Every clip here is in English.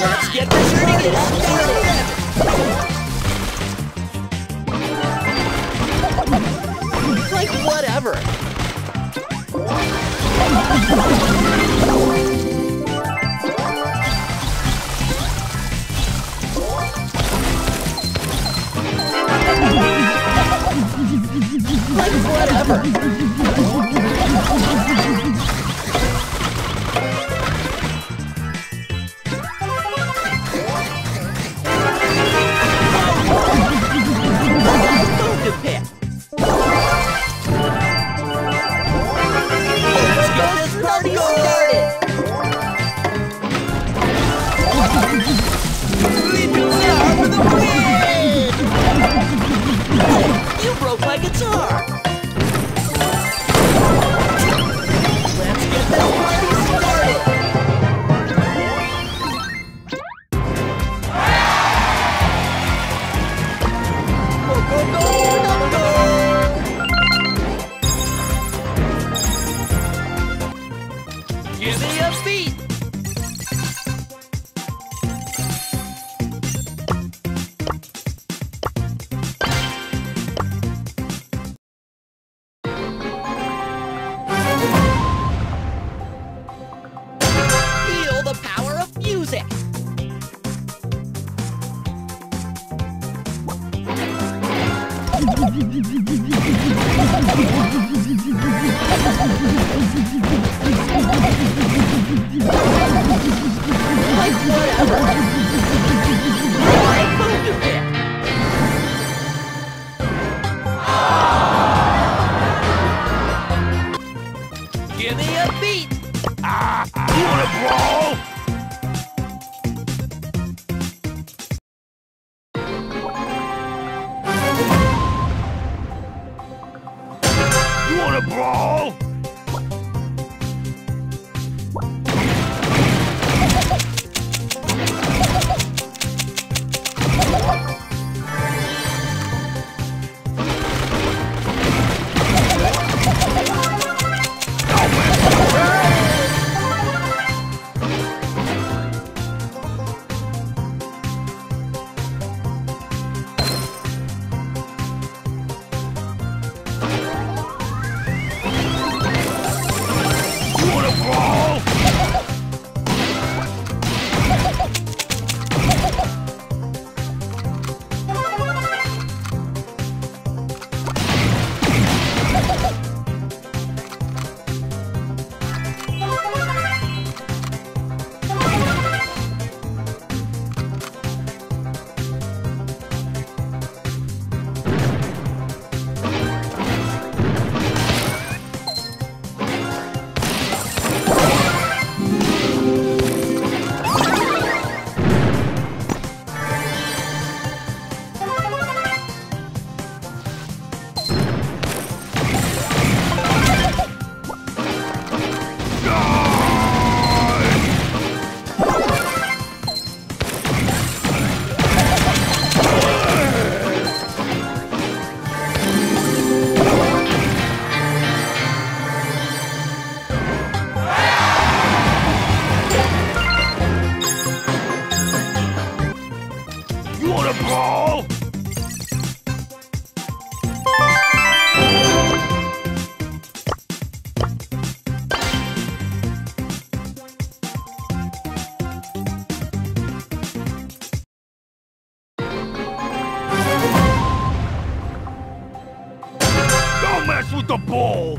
Let's get to eleven. Like whatever. Like whatever. You the ball!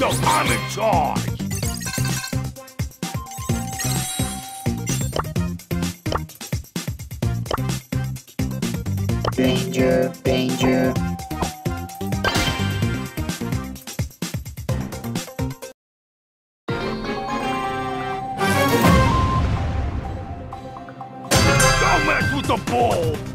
No, I'm in charge! Danger, danger. Don't mess with the ball!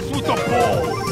smash with the ball!